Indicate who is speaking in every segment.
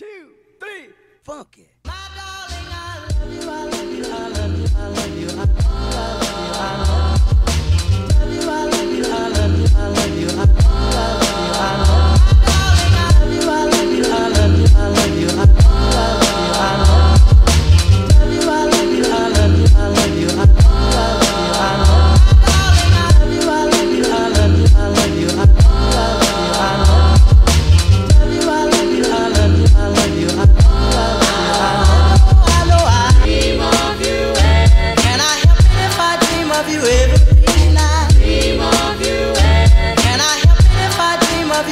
Speaker 1: two, three, funky. My darling, I love you. I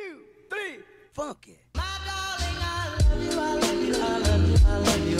Speaker 1: two, three, funky. My darling, I love you, I love you, I love you, I love you.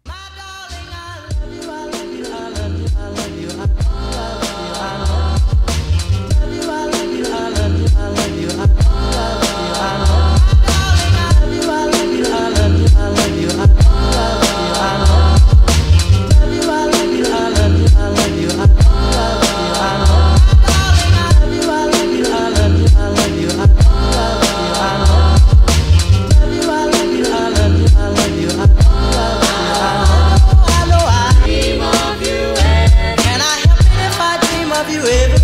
Speaker 1: love you. I you ever